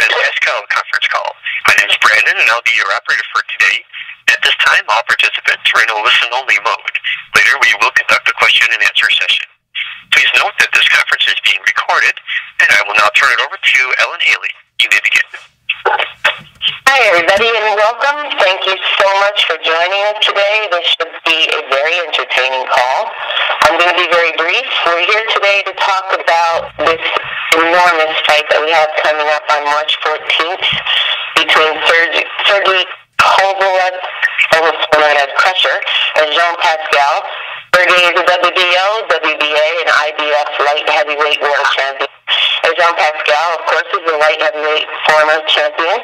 Jean Pascal conference call. My name is Brandon, and I'll be your operator for today. At this time, all participants are in a listen-only mode. Later, we will conduct a question-and-answer session. Please note that this conference is being recorded, and I will now turn it over to Ellen Haley. You may begin. Hi, everybody, and welcome. Thank you so much for joining us today. This should be a very entertaining call. I'm going to be very brief. We're here today to talk about this enormous fight that we have coming up on March 14th between Sergey, Kovalev, also known as Krusher, and Jean Pascal. Sergey is a WBO, WBA, and IBF light heavyweight world champion. And Jean Pascal, of course, is a light heavyweight former champion.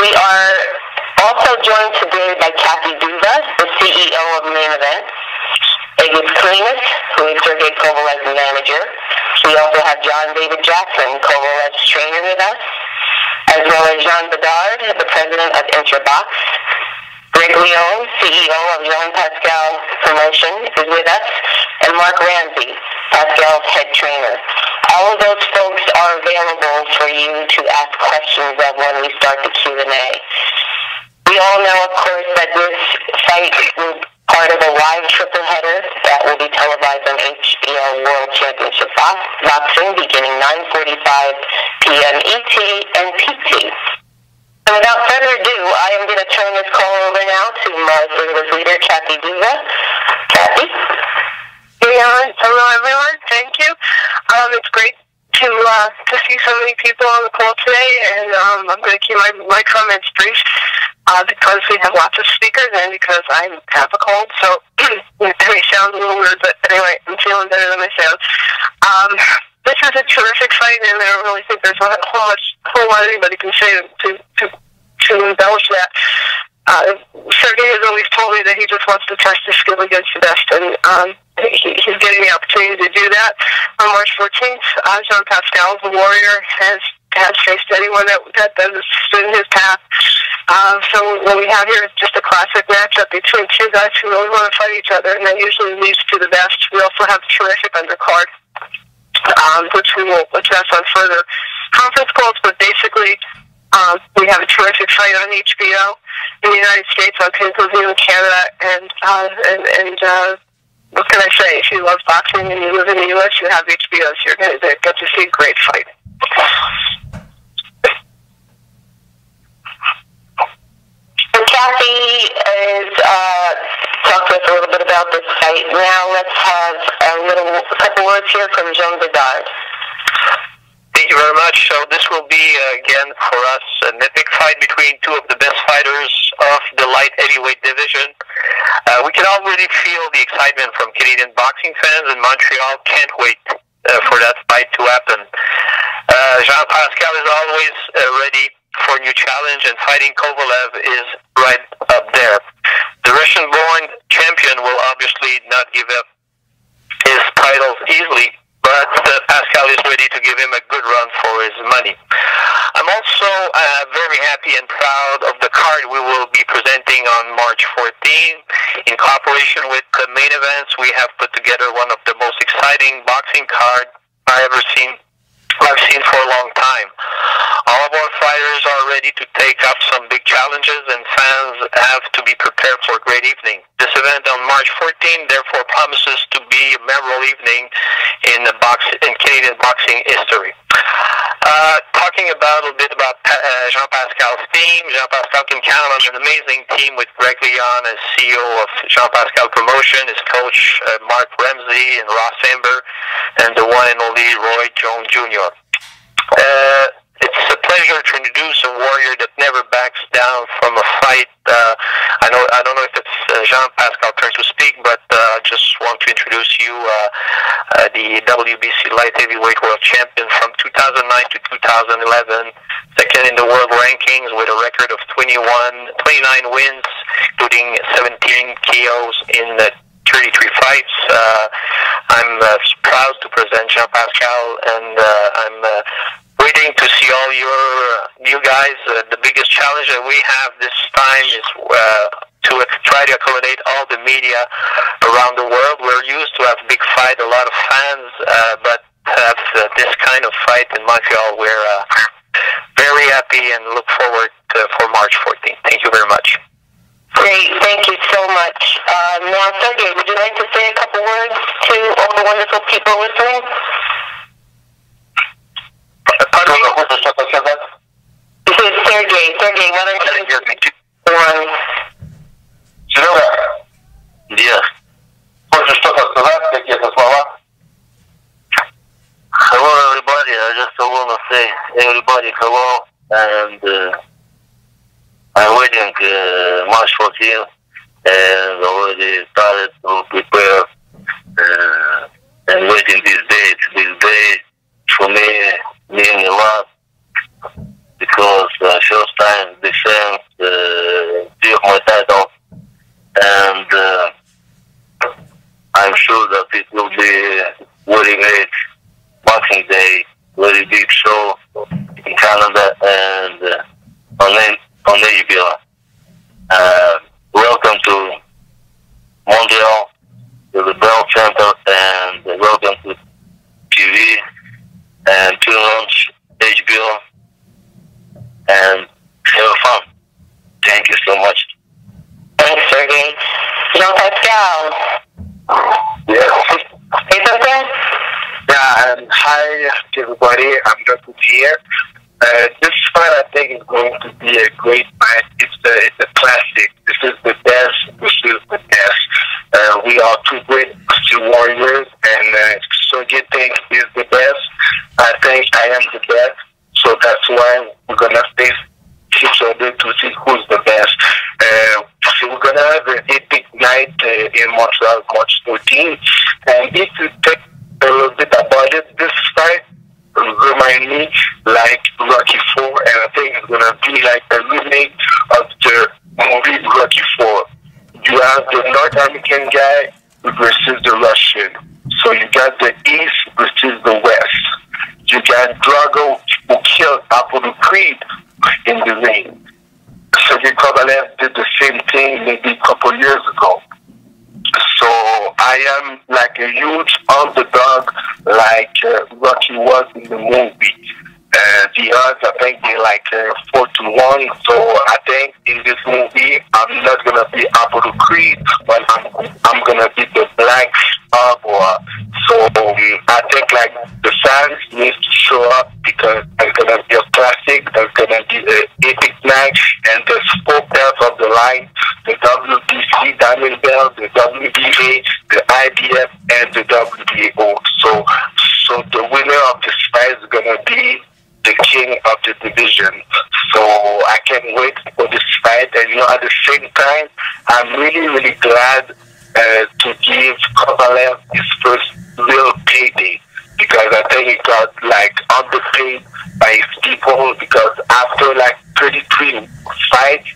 We are also joined today by Kathy Duva, the CEO of Main Event. Egis Klimas, who is Sergey Kovalev's manager. We also have John David Jackson, Kovalev's trainer with us, as well as Jean Bedard, the president of InterBox. Greg Leone, CEO of Jean Pascal Promotion, is with us, and Marc Ramsay, Pascal's head trainer. All of those folks are available for you to ask questions of when we start the Q&A. We all know, of course, that this fight is part of a live triple header that will be televised on HBO World Championship Boxing beginning 9.45 p.m. ET and PT. Without further ado, I am going to turn this call over now to my service leader, Kathy Duva. Kathy? Yeah, hello everyone. Thank you. Um, it's great to uh, to see so many people on the call today, and um, I'm going to keep my my comments brief uh, because we have lots of speakers and because I have a cold, so it may sound a little weird, but anyway, I'm feeling better than I sound. Um, this is a terrific fight, and I don't really think there's a whole much whole lot anybody can say to to to embellish that. Uh, Sergey has always told me that he just wants to test his skill against the best, and um, he, he's getting the opportunity to do that. On March 14th, uh, Jean Pascal, the warrior, has has faced anyone that that, that has stood in his path. Uh, so what we have here is just a classic matchup between two guys who really want to fight each other, and that usually leads to the best. We also have a terrific undercard, um, which we will address on further conference calls, but basically um, we have a terrific fight on HBO in the United States, on pay-per-view in Canada, and uh, and, and uh, what can I say? If you love boxing and you live in the U.S., you have HBO, so you're going to get to see a great fight. And Kathy is uh, talked to us a little bit about this fight. Now let's have a little couple words here from Jean Bedard. Thank you very much. So this will be, uh, again, for us, an epic fight between two of the best fighters of the light heavyweight division. Uh, we can already feel the excitement from Canadian boxing fans in Montreal. Can't wait uh, for that fight to happen. Uh, Jean Pascal is always uh, ready for a new challenge, and fighting Kovalev is right up there. The Russian-born champion will obviously not give up his titles easily, but uh, Pascal is ready to give him a good run for his money. I'm also uh, very happy and proud of the card we will be presenting on March 14. In cooperation with the main events, we have put together one of the most exciting boxing cards I ever seen I've seen for a long time. All of our fighters are ready to take up some big challenges, and fans have to be prepared for a great evening. This event on March 14 therefore promises to be a memorable evening in the box in Canadian boxing history. Uh, talking about a little bit about uh, Jean Pascal's team, Jean Pascal can count on an amazing team with Greg Leon as CEO of Jean Pascal Promotion, his coach uh, Marc Ramsay and Ross Amber, and the one and only Roy Jones Jr. Uh, it's a pleasure to introduce a warrior that never backs down from a fight. Uh, I know I don't know if it's uh, Jean Pascal turn to speak, but uh, I just want to introduce you uh, uh, the WBC light heavyweight world champion from 2009 to 2011, second in the world rankings with a record of 21, 29 wins, including 17 KOs in the 33 fights. Uh, I'm uh, proud to present Jean Pascal, and uh, I'm uh, waiting to see all your you guys. Uh, the biggest challenge that we have this time is uh, to try to accommodate all the media around the world tough, big fight, a lot of fans, uh, but have uh, this kind of fight in Montreal. We're uh, very happy and look forward to, for March 14th. Thank you very much. Great, thank you so much. Uh, now, Sergey, would you like to say a couple words to all the wonderful people listening? Pardon me? This is Sergey. Sergey, why don't you... One. Yes. Everybody. I just want to say, everybody, hello, and uh, I'm waiting uh, March 14th, and already started to prepare uh, and waiting this date. This day for me mean a lot because uh, first time defense uh, took my title, and uh, I'm sure that it will be very great Boxing Day, very big show in Canada and uh, on on HBO. Uh, welcome to Montreal, to the Bell Center, and welcome to TV and to launch HBO and have fun. Thank you so much. Thanks, Sergey. Jean-Pascal, Yes. say something? And hi everybody. I'm Dr. here. Uh, this fight, I think, is going to be a great fight. It's a, it's a classic. This is the best. This is the best. Uh, we are two great warriors, and uh, Sergey thinks is the best. I think I am the best. So that's why we're gonna face each other to see who's the best. Uh, so we're gonna have an epic night uh, in Montreal, March 14th. And if you take a little bit about it, this fight remind me like Rocky Four, and I think it's gonna be like a remake of the movie Rocky Four. You have the North American guy versus the Russian. So you got the East versus the West. You got Drago who killed Apollo Creed in the ring. Sergey Kovalev did the same thing maybe a couple years ago. So I am like a huge underdog, like uh, Rocky was in the movie. The odds, I think, they're like uh, four to one. So I think in this movie, I'm not gonna be Apollo Creed, but I'm I'm gonna be the Black Balboa. So um, I think like the fans need to show up because it's gonna be a classic. There's gonna be an epic night, and the belts of the line, the WBC Diamond Belt, the WBA, the IBF, and the WBO. So, so the winner of this fight is gonna be the king of the division. So I can't wait for this fight. And you know, at the same time, I'm really, really glad uh, to give Kovalev his first real payday because I think he got like underpaid by his people because after like 33 fights,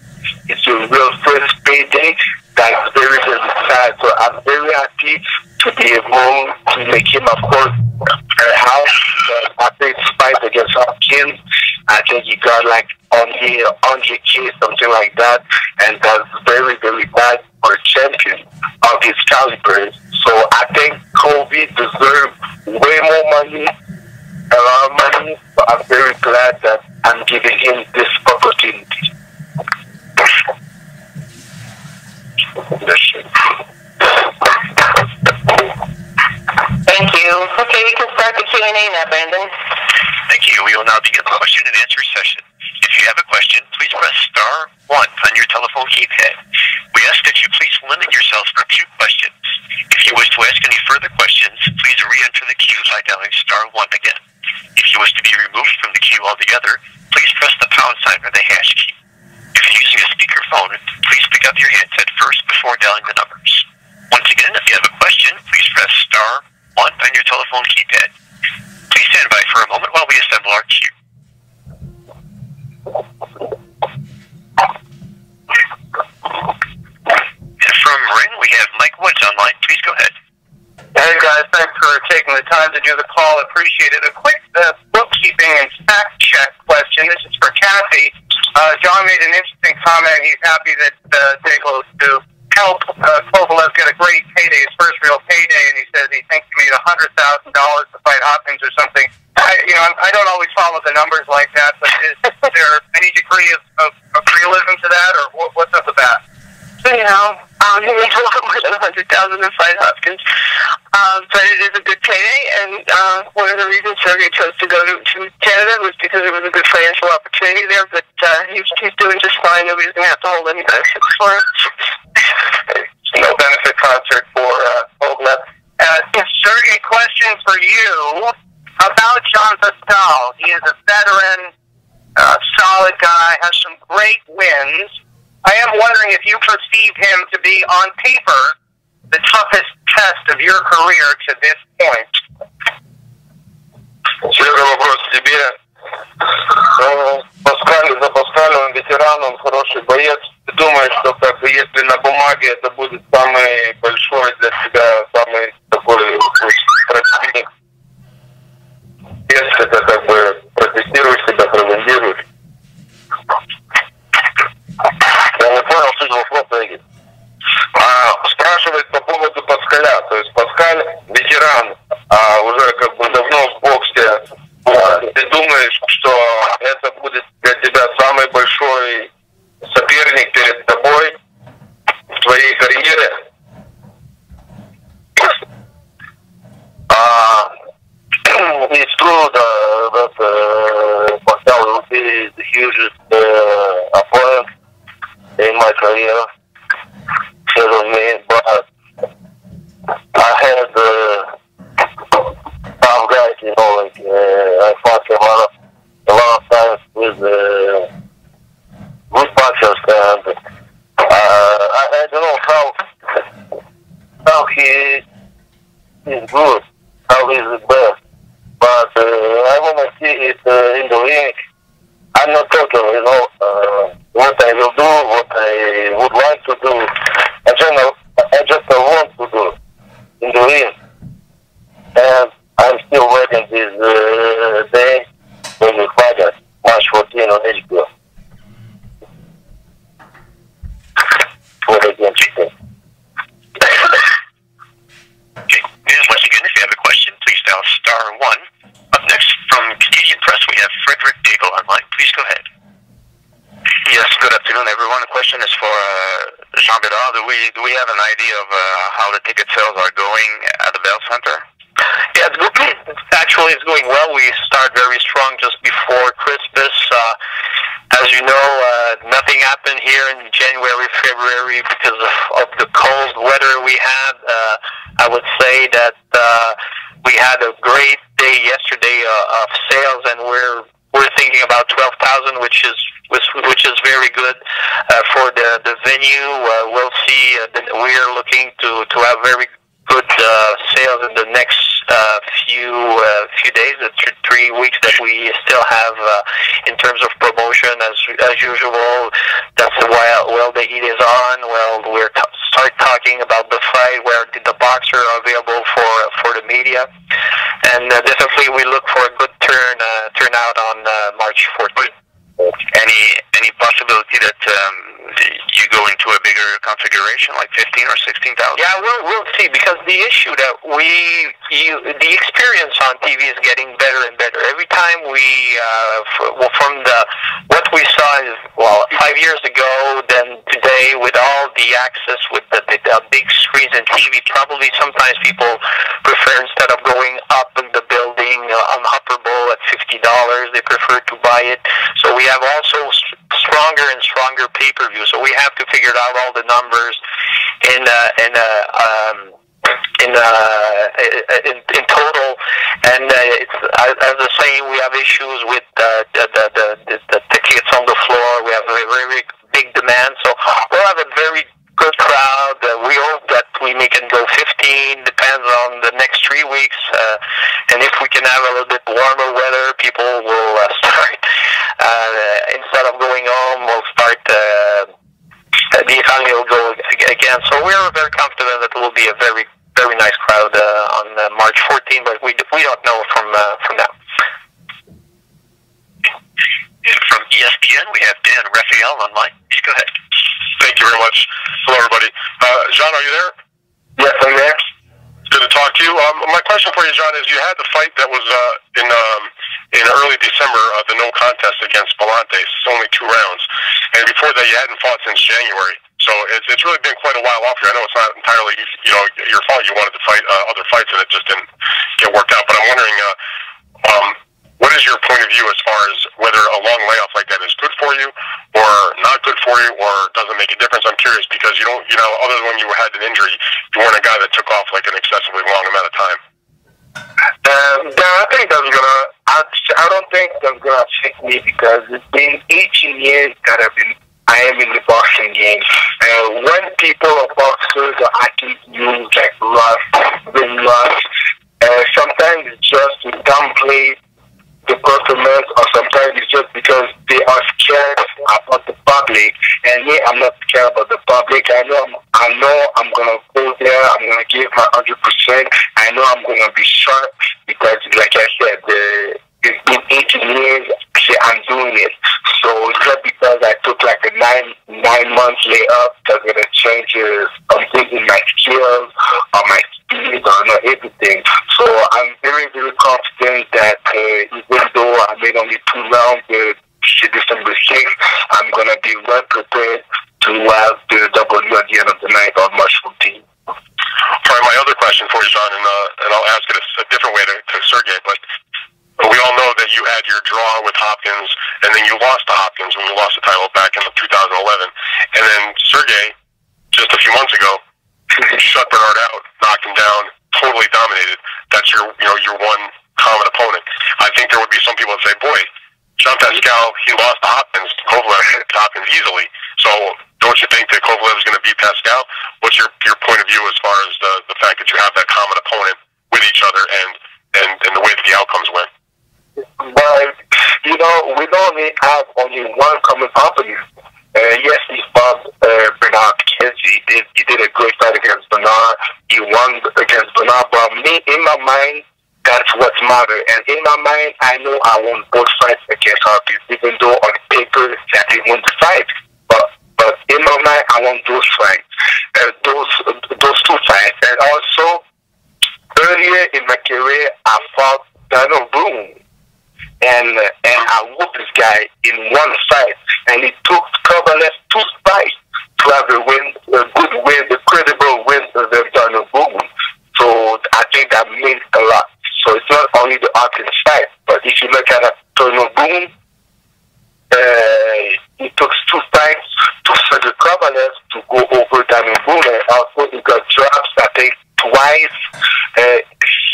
it's your real first payday. That's very, very sad. So I'm very happy to be able to make him, of course, a house. But after his fight against Hopkins, I think he got like on here 100k, something like that. And that's very, very bad for a champion of his caliber. So I think Kobe deserves way more money, a lot of money. So I'm very glad that I'm giving him this opportunity. Thank you. Okay, we can start the Q&A now, Brandon. Thank you. We will now begin the question and answer session. If you have a question, please press star one on your telephone keypad. We ask that you please limit yourselves to two questions. If you wish to ask any further questions, please re-enter the queue by dialing star one again. If you wish to be removed from the queue altogether, please press the pound sign or the hash key. You're using a speakerphone, please pick up your handset first before dialing the numbers. Once again, if you have a question, please press star one on your telephone keypad. Please stand by for a moment while we assemble our queue. And from Ring, we have Mike Woods online. Please go ahead. Hey guys, thanks for taking the time to do the call. Appreciate it. A quick uh, bookkeeping and fact check question. This is for Kathy. Uh, John made an interesting comment. He's happy that uh, Dagos to help uh, Kovalev get a great payday, his first real payday, and he says he thinks he made a hundred thousand dollars to fight Hopkins or something. I, you know, I don't always follow the numbers like that, but is there any degree of, of, of realism to that, or what, what's up with that? You know, um, he made a lot more than a hundred thousand in Fight Hopkins, um, but it is a good payday, and uh, one of the reasons Sergey chose to go to, to Canada was because it was a good financial opportunity there. But uh, he's he's doing just fine. Nobody's going to have to hold any benefits for him. no benefit concert for uh, Oglet. Uh, Sergey, question for you about John Pascal. He is a veteran, uh, solid guy, has some great wins. I am wondering if you perceive him to be, on paper, the toughest test of your career to this point. Первый вопрос тебе. Ну, Паскаль за Паскалем, он ветеран, он хороший боец. Ты думаешь, что как бы если на бумаге это будет самый большой для тебя, самый такой противник, если это как бы протестируешь себя, проводируешь? Я не понял Игорь. А, спрашивает по поводу Паскаля. То есть Паскаль ветеран, а уже как бы давно в боксе. А, Ты думаешь, что это будет для тебя самый большой соперник перед тобой в твоей карьере? Uh, it's true that, that uh, Pascal will be the hugest uh, opponent of me, but I had uh, tough guys, you know, like uh, I fought a lot of, a lot of times with uh, good boxers and uh, I, I don't know how how he is good, how he's the best. But uh, I want to see it uh, in the ring. I'm not talking, you know, uh, what I will do, what I would like to do. I just, I just want to do in the ring. And I'm still waiting this uh, day when we fight March 14 on HBO. For the game. And once again, if you have a question, please dial star one. Up next, from Canadian Press, we have Frederick Daigle online. Please go ahead. Yes, good afternoon, everyone. The question is for uh, Jean Bédard. Do we do we have an idea of uh, how the ticket sales are going at the Bell Center? Yeah, it's good. Actually, it's going well. We start very strong just before Christmas. Uh, as you know, uh, nothing happened here in January, February because of, of the cold weather we had. Uh, I would say that uh, we had a great day yesterday uh, of sales, and we're we're thinking about twelve thousand, which is which, which is very good uh, for the the venue. Uh, we'll see. Uh, we are looking to to have very good uh, sales in the next uh, few uh, few days, the th- three weeks that we still have uh, in terms of promotion. As as usual, that's while well the heat is on. Well, we're t- start talking about the fight where the, the boxer are available for for the media, and uh, definitely we look for a good turn uh, turnout on uh, March 14th. Any any possibility that um, you go into a bigger configuration, like 15 or 16,000? Yeah, we'll we'll see because the issue that we you the experience on TV is getting better and better every time we uh, f- well from the what we saw is well five years ago then today with all the access with the, the, the big screens and TV probably sometimes people prefer instead of going up in the building on Upper Bowl at fifty dollars they prefer to buy it. So we have also stronger and stronger pay per view so we have to figure out all the numbers in uh, in uh, um, in uh, in, in total, and uh, it's as the saying, we have issues with uh, the, the, the the the tickets on the floor. We have a very, very big demand, so we'll have a very good crowd. Uh, we hope that we make it go 15. Depends on the next three weeks, uh, and if we can have a little bit warmer weather, people will uh, start uh, instead of going home, we'll start. Uh, the economy will go again. So we're very confident that it will be a very, very nice crowd uh, on uh, March 14, but we, we don't know from uh, from now. From ESPN, we have Dan Rafael online. Please go ahead. Thank you very much. Hello, everybody. Uh, John, are you there? Yes, I'm there. It's good to talk to you. Um, my question for you, John, is you had the fight that was uh, in um, early December, uh, the no contest against Bolonti. It's only two rounds, and before that, you hadn't fought since January. So it's it's really been quite a while off here. I know it's not entirely you know your fault. You wanted to fight uh, other fights, and it just didn't get worked out. But I'm wondering, uh, um, what is your point of view as far as whether a long layoff like that is good for you, or not good for you, or doesn't make a difference? I'm curious because you don't, you know, other than when you had an injury, you weren't a guy that took off like an excessively long amount of time. Um, yeah, I think that's gonna. I, I don't think that's gonna affect me because it's been 18 years that I've been. I am in the boxing game. Uh, when people or boxers or athletes use like rust, the rust, uh, sometimes it's just to downplay the performance, or sometimes it's just because they are scared about the public. And yeah, I'm not scared about the public. I know I'm, I know I'm gonna go there. I'm gonna give my hundred percent. I know I'm gonna be sharp because, like I said, the it's been 18 years. I'm doing it. So it's not because I took like a nine nine months layup that's gonna change uh, in my skills or my speed or not everything. So I'm very very confident that uh, even though I made only two rounds, uh, December 6th, I'm gonna be well prepared to have the W at the end of the night on March 14th. All right, my other question for you, John, and uh, and I'll ask it a, a different way to, to Sergey, but we all know that you had your draw with Hopkins, and then you lost to Hopkins when you lost the title back in 2011, and then Sergey, just a few months ago, shut Bernard out, knocked him down, totally dominated. That's your you know your one common opponent. I think there would be some people that say, boy, Jean Pascal, he lost to Hopkins, Kovalev hit Hopkins easily. So don't you think that Kovalev is going to beat Pascal? What's your your point of view as far as the the fact that you have that common opponent with each other and and, and the way that the outcomes went? But you know, we don't only have only one common opponent. Uh, yes, he fought uh, Bernard Kids. He did he did a great fight against Bernard. He won against Bernard. But me, in my mind, that's what matters. And in my mind, I know I won both fights against Hopkins, even though on paper that he won the fight. But but in my mind, I won those fights, uh, those those two fights. And also, earlier in my career, I fought Darnell Boone and and I whooped this guy in one fight, and it took Kovalev two fights to have a win, a good win, a credible win against Darnell Boone. So I think that means a lot. So it's not only the Hopkins fight, but if you look at Darnell Boone, uh, it took two fights to Sergey Kovalev to go over Boone, and also he got drops. I think twice. Uh,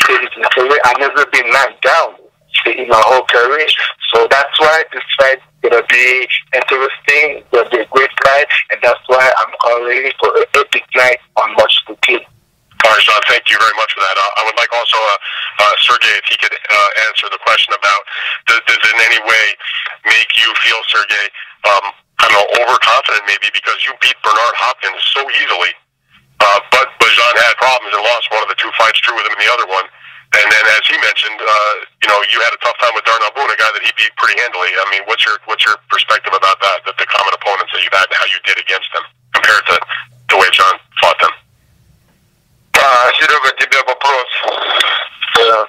in I've never been knocked down in my whole career. So that's why this fight is gonna be interesting. It's gonna be a great fight, and that's why I'm calling for an epic night on March 15th. All right, John, thank you very much for that. Uh, I would like also, uh, uh, Sergey, if he could uh, answer the question about does, does it in any way make you feel, Sergey, um, I overconfident maybe because you beat Bernard Hopkins so easily, uh, but Bajan had problems and lost one of the two fights, drew with him in the other one. And then, as he mentioned, uh, you know, you had a tough time with Darnell Boone, a guy that he beat pretty handily. I mean, what's your what's your perspective about that? That the common opponents that you've had and how you did against them compared to the way John fought them. А, Серега, тебе вопрос. Э,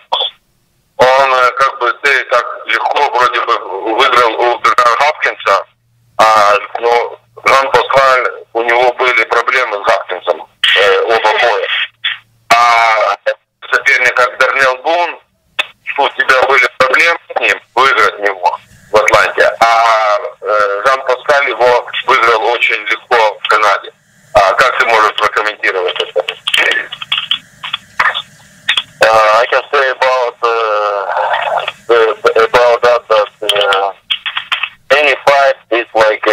Он э, как бы ты так легко вроде бы выиграл у Бернара Хопкинса, а но Жан Паскаль, у него были проблемы с соперник как Дарнел Бун, у тебя были проблемы с ним, выиграть него в Атланте, а э, Жан Паскаль его выиграл очень легко в Канаде. А как ты можешь прокомментировать это? Uh, I can say about uh, the, about that that uh, any fight is like uh,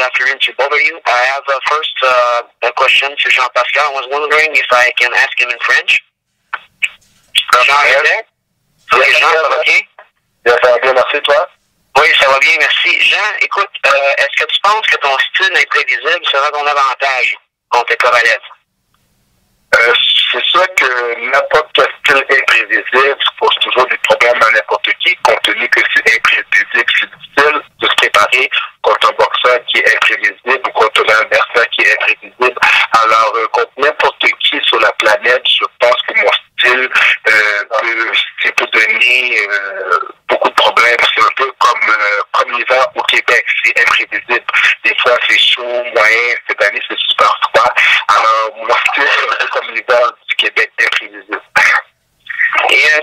good afternoon to both of you. I have uh, first uh, a question to Jean Pascal. I was wondering if I can ask him in French. Jean, you there? Oui, Jean, ça va bien? Yes, ça va bien, merci toi? Oui, ça va bien, merci. Jean, écoute, euh, est-ce que tu penses que ton style imprévisible sera ton avantage contre Kovalev? Euh, c'est sûr que n'importe quel style imprévisible pose toujours des problèmes à n'importe qui, compte tenu que c'est imprévisible, c'est difficile de se préparer contre un boxeur qui est imprévisible ou contre un adversaire qui est imprévisible. Alors, euh, contre n'importe qui sur la planète, je pense que mon style euh, peut, donner euh, beaucoup de problèmes. C'est un peu comme, euh, comme l'hiver au Québec, c'est imprévisible. Des fois, c'est chaud, moyen. Cette année, c'est super froid. Alors, mon style, c'est un peu comme l'hiver.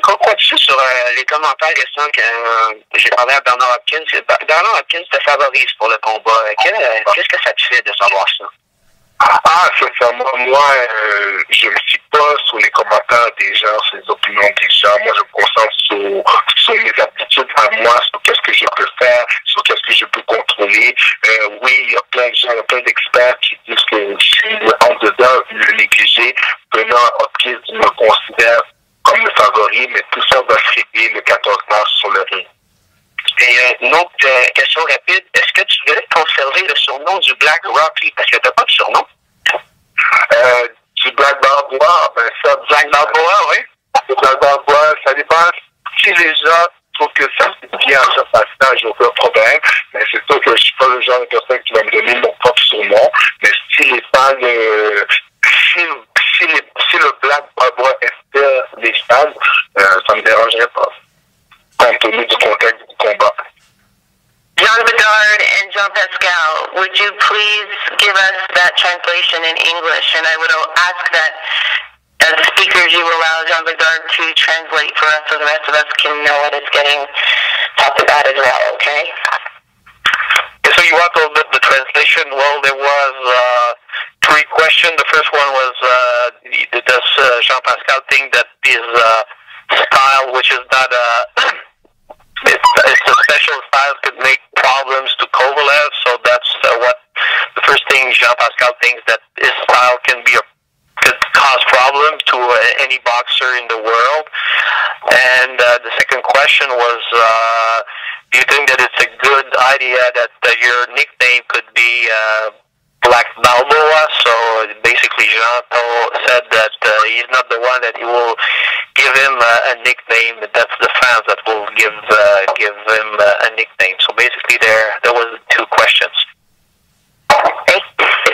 Quoi, quoi tu sais sur euh, les commentaires récents que euh, j'ai parlé à Bernard Hopkins? Bernard Hopkins te favorise pour le combat. Euh, Qu'est-ce que ça te fait de savoir ça? Ah, sincèrement, moi, euh, je ne suis pas sur les commentaires des gens, sur les opinions des gens. Moi, je me concentre sur, sur mes aptitudes à moi, sur qu'est-ce que je peux faire, sur qu'est-ce que je peux contrôler. Oui, il y a plein de gens, il y a plein d'experts qui disent que je suis en dedans, le négligé. Bernard Hopkins me considère comme le favori, mais tout ça va se régler le 14 mars sur le ring. Et euh, une autre euh, question rapide. Est-ce que tu voudrais conserver le surnom du Black Rocky? Parce que t'as pas de surnom. Euh, du Black Barbois, ben ça, Black Balboa, oui. Le Black Barbois, ça dépend si les gens trouvent que ça c'est bien en passage, j'ai aucun problème. Mais c'est sûr que je suis pas le genre de personne qui va me donner mon propre surnom. Mais si les fans, euh, si, si, les, si le Black Barbois espère les fans, euh, ça me dérangerait pas. Compte tenu du contexte du combat. John Bedard and Jean Pascal, would you please give us that translation in English? And I would ask that as speakers you allow Jean Bedard to translate for us so the rest of us can know what is getting talked about as well, okay? So you want little the translation? Well, there was uh, three questions. The first one was, uh, does uh, Jean Pascal think that his uh, style, which is not a, it's, it's a special style, could make problems to Kovalev? So that's uh, what the first thing Jean Pascal thinks that his style can be a could cause problem to uh, any boxer in the world. And uh, the second question was, uh, do you think that it's a good idea that uh, your nickname could be uh, Black Balboa? So basically, Jean said that uh, he's not the one that he will give him uh, a nickname. That's the fans that will give uh, give him uh, a nickname. So basically, there there was two questions. Okay.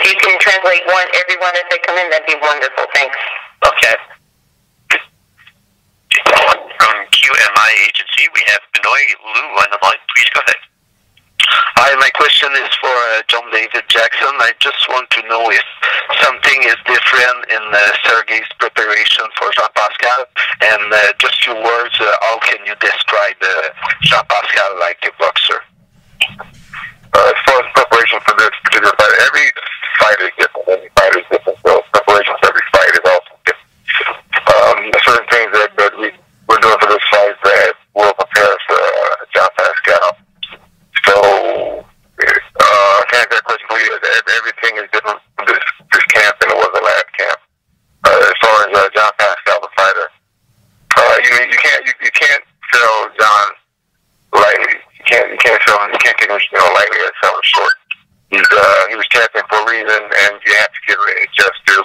If you can translate one, everyone as they come in, that'd be wonderful. Thanks. Okay. From QMI Agency, we have Benoit Lou on the line. Please go ahead. Hi, my question is for uh, John David Jackson. I just want to know if something is different in uh, Sergey's preparation for Jean Pascal, and uh, just few words. Uh, how can you describe uh, Jean Pascal like a boxer? Uh, as far as preparation for this particular fight, every fight is different. Every fight is different. So preparation for every fight is also different. Um, certain things that, that we, we're doing for this fight that will prepare for uh, John Pascal. So, uh, to answer that question for you, ev- everything is different for this, this camp than it was the last camp. Uh, as far as uh, John Pascal, the fighter, uh, you know, you can't you, you can't sell John lightly. You can't you can't sell him you can't take him you know lightly or sell him short. He's uh he was champion for a reason and you have to get ready just to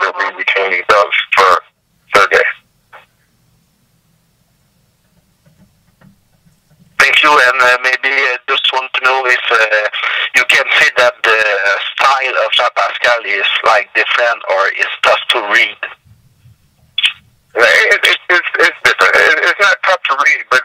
that we routinely does for Sergey. Thank you, and uh, maybe I just want to know if uh, you can see that the style of Jean Pascal is like different or is tough to read. It, it, it's, it's different. It, it's not tough to read, but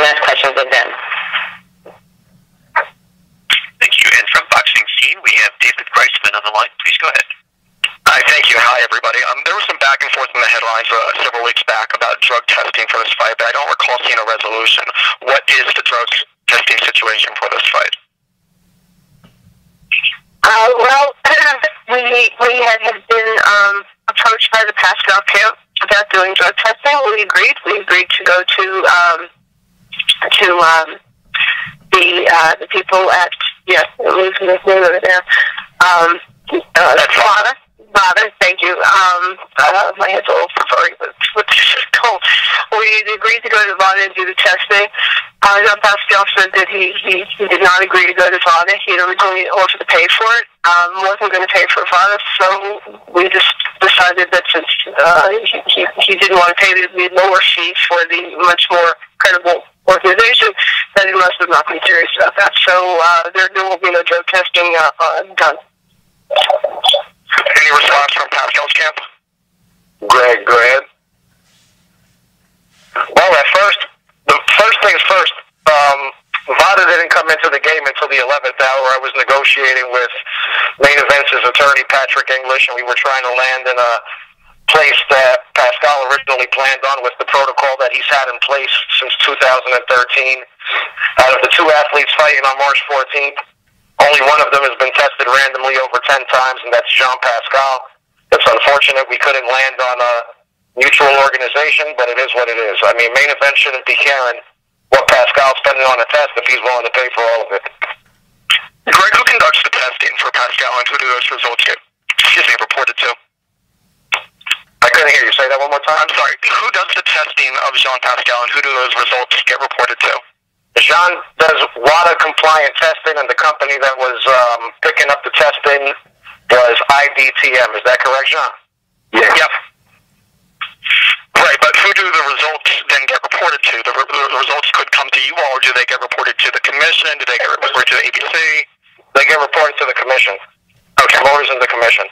can ask questions of them. Thank you. And from Boxing Scene, we have David Greisman on the line. Please go ahead. Hi, thank you. Hi, everybody. Um, there was some back and forth in the headlines uh, several weeks back about drug testing for this fight, but I don't recall seeing a resolution. What is the drug testing situation for this fight? Uh, well, we we had been um, approached by the Pascal camp about doing drug testing. We agreed. We agreed to go to um, to um, the uh, the people at yes, losing his name over there. Um, uh, Father. Father, thank you. Um, uh, my head's little furry, but this is called. We agreed to go to Vada and do the testing. Uh, Jean Pascal said that he, he, he did not agree to go to Vada. He had originally offered to pay for it. Um, wasn't going to pay for Vada, so we just decided that since uh, he, he, he didn't want to pay the lower fee for the much more credible organization, that he must have not been serious about that. So uh, there, there will be no drug testing uh, uh, done. Any response from Pascal's camp? Greg, go ahead. Well, at first, the first things first, um, Vada didn't come into the game until the 11th hour. I was negotiating with main events' attorney, Patrick English, and we were trying to land in a place that Pascal originally planned on with the protocol that he's had in place since 2013. Out of the two athletes fighting on March 14th, only one of them has been tested randomly over 10 times, and that's Jean Pascal. It's unfortunate we couldn't land on a mutual organization, but it is what it is. I mean, main event shouldn't be caring what Pascal's spending on a test if he's willing to pay for all of it. Greg, who conducts the testing for Pascal and who do those results get, excuse me, reported to? Couldn't hear you. Say that one more time. I'm sorry. Who does the testing of Jean Pascal and who do those results get reported to? Jean does WADA compliant testing, and the company that was um, picking up the testing was IDTM. Is that correct, Jean? Yeah. Yep. Right, but who do the results then get reported to? The, the, the results could come to you all, or do they get reported to the commission? Do they get reported to the ABC? They get reported to the commission. Okay. Promoters and the commission.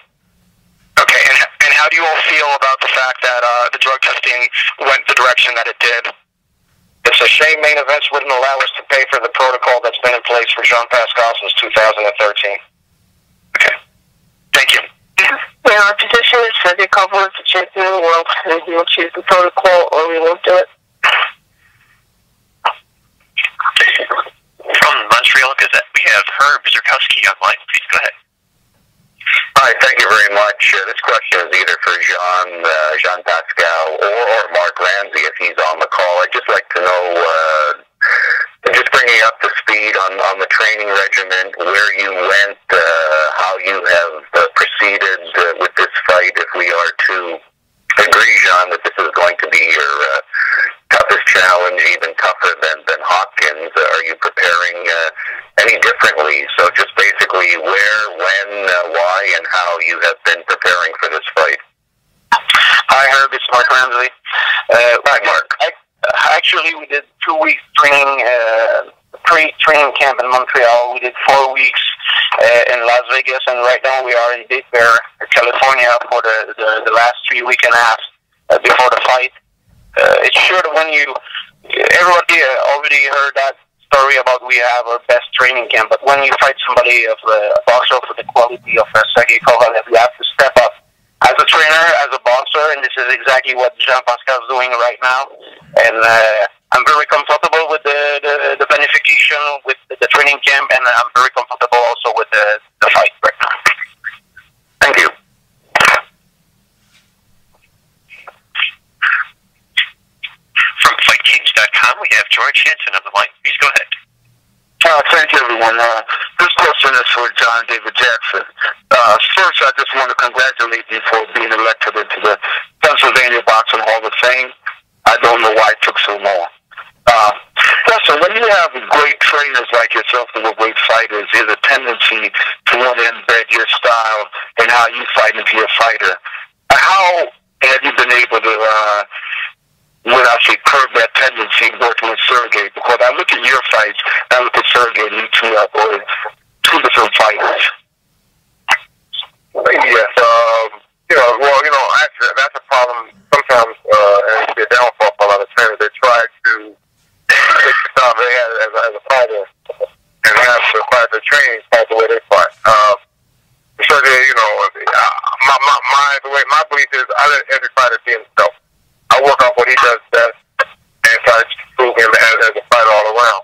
Okay, and how do you all feel about the fact that uh, the drug testing went the direction that it did? It's a shame main events wouldn't allow us to pay for the protocol that's been in place for Jean Pascal since 2013. Okay. Thank you. And our position is Sergey Kovalev is the champion of the world, and he will choose the protocol or we won't do it. From Montreal Gazette, we have Herb Zurkowsky online. Please go ahead. Hi, thank you very much. Uh, this question is either for Jean, uh, Jean Pascal, or, or Marc Ramsay if he's on the call. I'd just like to know, uh, just bringing up to speed on, on the training regimen, where you went, uh, how you have uh, proceeded uh, with this fight, if we are to agree, Jean, that this is going to be your uh, toughest challenge, even tougher than, than Hopkins. Uh, are you preparing uh, any differently? So just basically where, when, uh, why, and how you have been preparing for this fight. Hi, Herb. It's Marc Ramsay. Uh, Hi, Marc. I, actually, we did two weeks training, uh, pre training camp in Montreal. We did four weeks uh, in Las Vegas, and right now we are in Big Bear, California, for the the, the last three week and a half uh, before the fight. Uh, it's sure that when you everybody already heard that story about we have our best training camp, but when you fight somebody of a boxer of the quality of Sergey Kovalev, you have to step up as a trainer, as a boxer, and this is exactly what Jean Pascal is doing right now. And uh, I'm very comfortable with the, the the planification, with the, the training camp, and I'm very comfortable also with the, the fight right now. Thank you. From FightGames.com, we have George Hansen on the line. Please go ahead. Uh, thank you, everyone. Uh, this question is for John David Jackson. Uh, first, I just want to congratulate you for being elected into the Pennsylvania Boxing Hall of Fame. I don't know why it took so long. Uh, when you have great trainers like yourself who are great fighters, there's a tendency to want to embed your style and how you fight into your fighter. How have you been able to uh, when I say curb that tendency working with Sergey because I look at your fights, I look at Sergey and you two are both two different fighters. Yes, um, you know, well, you know, actually, that's a problem sometimes, uh, and a downfall for a lot of trainers. They try to take the time they have as a, as a fighter and have the fighter training fight the way they fight. So they, you know, uh, my, my, my, the way, my belief is I let every fighter be himself. I work off what he does best and try to prove him as, as a fighter all around.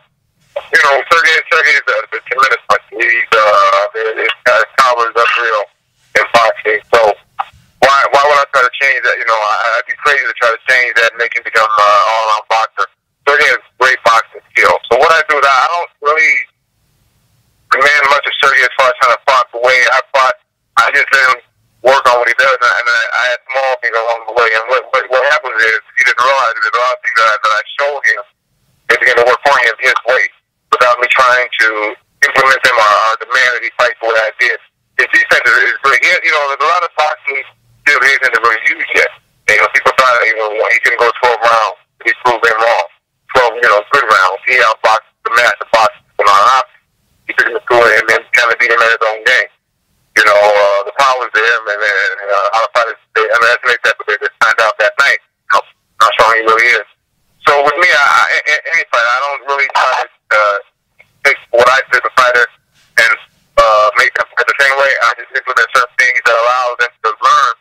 You know, Sergey, Sergey is a, a tremendous fighter. He's, uh, his, his power is unreal in boxing. So why why would I try to change that? You know, I, I'd be crazy to try to change that and make him become an uh, all-around boxer. Sergey has great boxing skill. So what I do is I don't really demand much of Sergey as far as trying to fight the way I fought. I just let him work on what he does, and, and I, I add small things along the way. And what, what, what happens is, he didn't realize that a lot of things that I, that I showed him, they begin to work for him his way, without me trying to implement them or, or demand that he fight for what I did. His defense is, is. He, you know, there's a lot of boxing skills he hasn't really used yet. And, you know, people thought, you know, he can go 12 rounds. He proved them wrong. 12, you know, good rounds. He outboxed the master boxer our option. He took him through it and then kind of beat him at his own game. You know, uh, the power's there, and, and uh, of fighters, they underestimate that, but they just find out that night how, how strong he really is. So with me, I, I, any fighter, I don't really try to uh, take what I did a fighter and uh, make them fight the same way. I just implement certain things that allow them to learn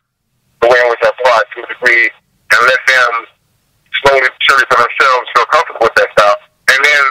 the way in which I fought to a degree and let them slowly, surely for themselves feel comfortable with that style. And then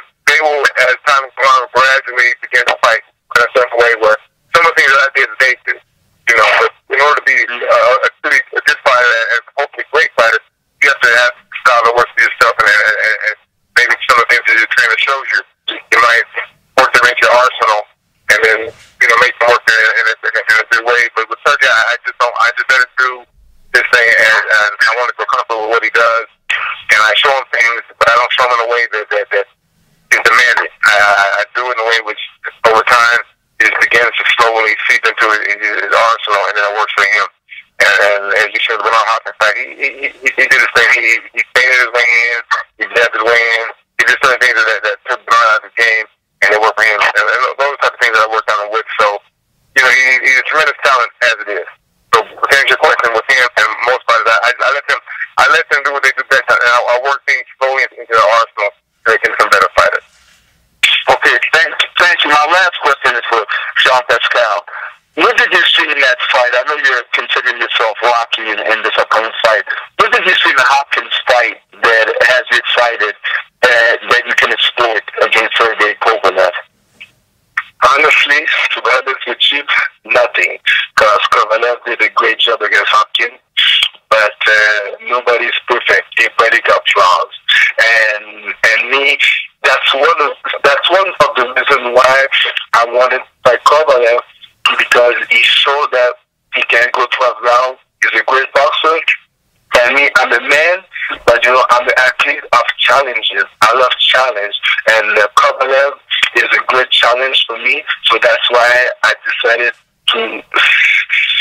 challenge, and uh, Kovalev is a great challenge for me. So that's why I decided to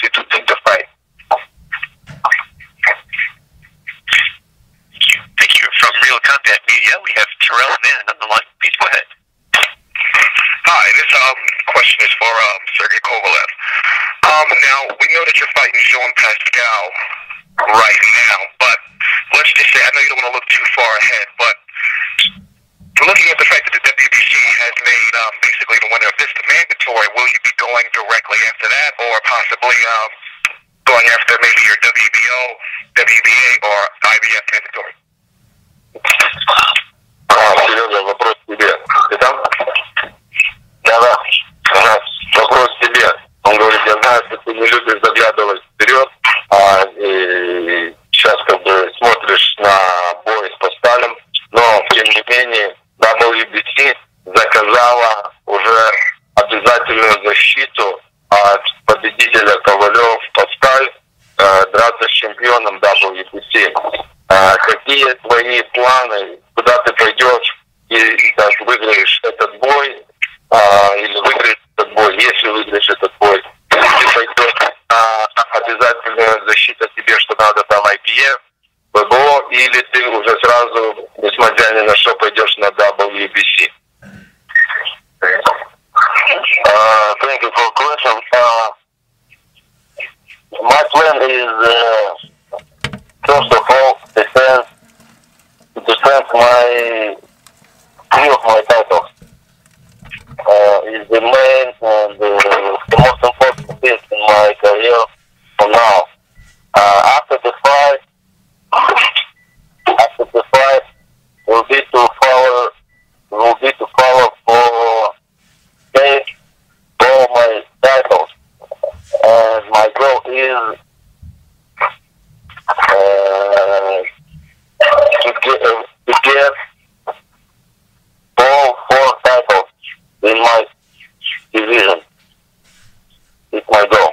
to take the fight. Thank you. From Real Combat Media, we have Terrell Mann on the line. Please go ahead. Hi, this um question is for um Sergey Kovalev. Um, now we know that you're fighting Jean Pascal right now, but let's just say I know you don't want to look too far ahead, but made um, basically the winner of this mandatory, will you be going directly after that, or possibly um, going after maybe your WBO, WBA, or IBF mandatory? А, вопрос тебе. Да-да. Вопрос тебе. Он говорит, я знаю, что ты не любишь заглядывать вперед, а сейчас как бы смотришь на бой с Паскалем, но тем не менее WBC заказала уже обязательную защиту от победителя Ковалев Паскаль э, драться с чемпионом WBC. А какие твои планы, куда ты пойдешь и, как выиграешь этот бой, а, или выиграешь этот бой, если выиграешь этот бой, ты пойдешь на обязательную защиту тебе, что надо там IPF, ВБО, или ты уже сразу, несмотря ни на что, пойдешь на WBC. Uh, thank you for question. Uh, my plan is uh, first of all defend defend my three of my titles. Uh, is the main and uh, the most important thing in my career for now. Uh, after the fight, after the fight, will be to follow, will be to follow for take all my titles. Goal is uh, to get uh, to get all four titles in my division. It's my goal.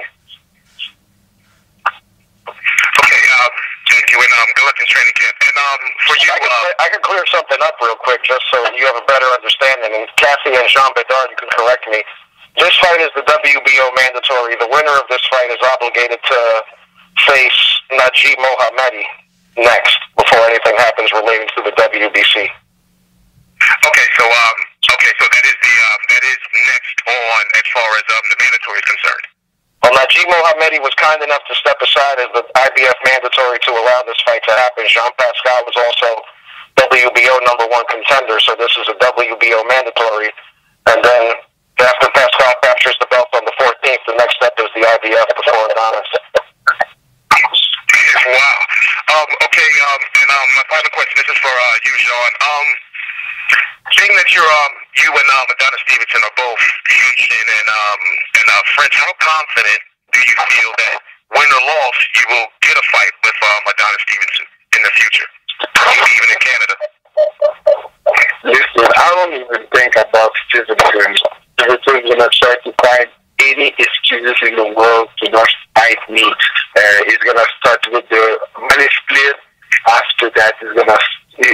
Okay, um, thank you, and um, good luck in training camp. And um, for you, I can, uh, I can clear something up real quick just so you have a better understanding. And Kathy and Jean Bedard, you can correct me. This fight is the WBO mandatory. The winner of this fight is obligated to face Nadjib Mohammedi next before anything happens relating to the WBC. okay, so um, okay, so that is the um, that is next on as far as um the mandatory is concerned. Well, Nadjib Mohammedi was kind enough to step aside as the IBF mandatory to allow this fight to happen. Jean Pascal was also WBO number one contender, so this is a WBO mandatory. And then after Pascal captures the belt on the 14th, the next step is the IBF before Adonis. wow. Um, okay, um, and um, my final question. This is for uh, you, Sean. Um, seeing that you're um, you and um, Adonis Stevenson are both Haitian and um, and uh, French, how confident do you feel that win or loss, you will get a fight with um, Adonis Stevenson in the future, maybe even in Canada? Listen, I don't even think about Stevenson. Stevenson's gonna try to find any excuses in the world to not fight me. Uh, he's gonna start with the money split. After that, he's he,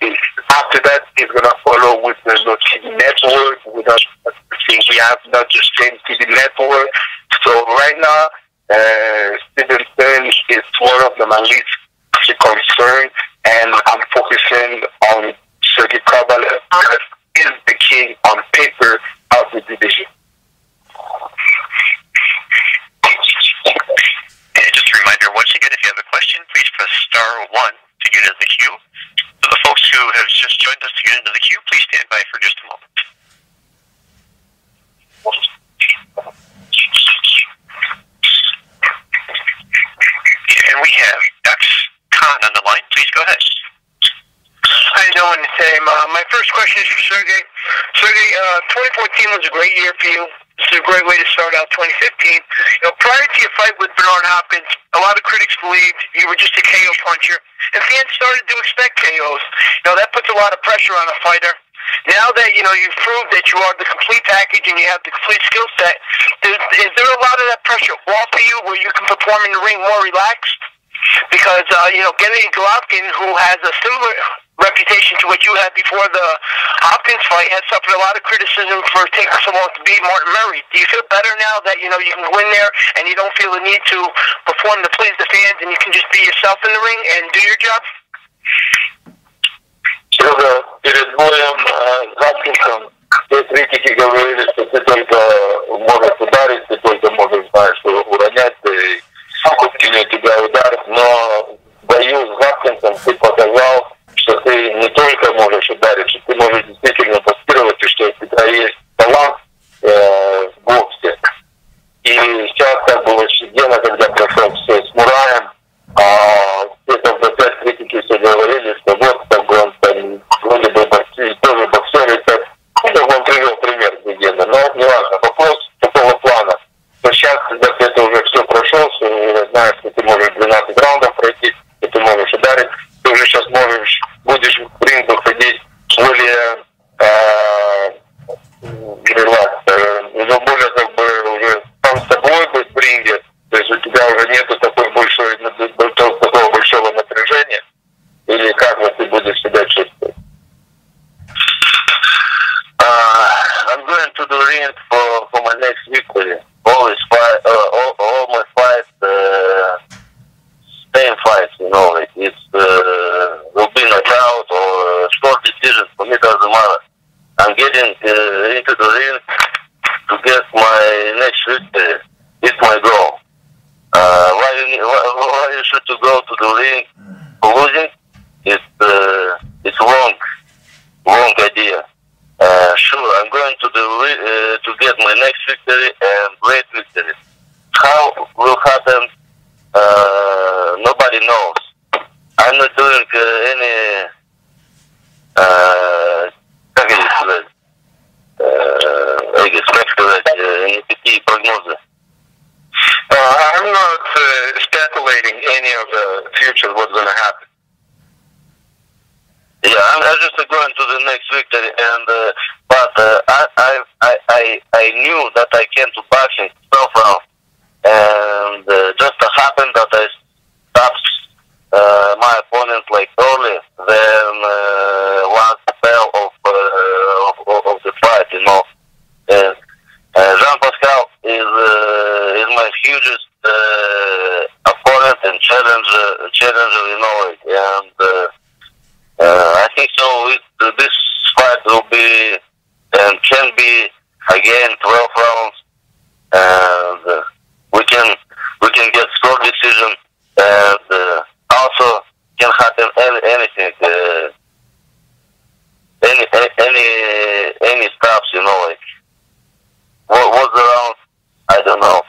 he, after that he's gonna follow with the TV network. We don't think we have not the same TV network. So right now, uh, Stevenson is one of the my least concern, and I'm focusing on Sergey Kovalev because he's the king on paper of the division. And just a reminder, once again, if you have a question, please press star one to get into the queue. For the folks who have just joined us to get into the queue, please stand by for just a moment. And we have Dax Khan on the line. Please go ahead. How you doing, Sam? Uh, my first question is for Sergey. Sergey, uh, 2014 was a great year for you. Is a great way to start out 2015. You know, prior to your fight with Bernard Hopkins, a lot of critics believed you were just a KO puncher, and fans started to expect KOs. You know, that puts a lot of pressure on a fighter. Now that you know you've proved that you are the complete package and you have the complete skill set, is, is there a lot of that pressure off of you where you can perform in the ring more relaxed? Because uh, you know, Gennady Golovkin, who has a similar reputation to what you had before the Hopkins fight, has suffered a lot of criticism for taking so long to beat Martin Murray. Do you feel better now that you know you can go in there and you don't feel the need to perform to please the fans, and you can just be yourself in the ring and do your job? Серега, перед боем э, с Хатчинсом все критики говорили, что ты только можешь ударить, ты только можешь, знаешь, что уронять, ты кинет тебя удар, но в бою с Хатчинсом ты показал, что ты не только можешь ударить, что ты можешь действительно боксировать, и что у тебя есть талант э, в боксе. И сейчас как бы офигенно, когда прошел все с Мураем, а, все как бы опять критики все говорили, что вот как бы он там вроде бы боксер, тоже боксер, и так, ну, как он привел пример легенда. Но не важно. Вопрос такого плана. Но сейчас, когда ты это уже все прошел, что знаешь, что ты можешь 12 раундов пройти, и ты можешь ударить, ты уже сейчас можешь, будущих принцев здесь были э, э, более next victory. It's my goal. Uh, why, you, why, why you should to go to the ring for losing? It's, uh, it's wrong, wrong idea. Uh, sure, I'm going to the uh, to get my next victory and great victory. How will happen? Uh, nobody knows. I'm not doing uh, any. Came to boxing twelve rounds, and uh, just happened that I stopped uh, my opponent like early than uh, one spell of, uh, of of of the fight, you know. And uh, Jean Pascal is uh, is my hugest uh, opponent and challenger, challenger, you know, like, and. Uh, uh, I think so. It, uh, this fight will be and can be again 12 rounds, and uh, we can we can get score decision, and uh, also can happen any, anything, uh, any any any stops, you know, like what was the round? I don't know.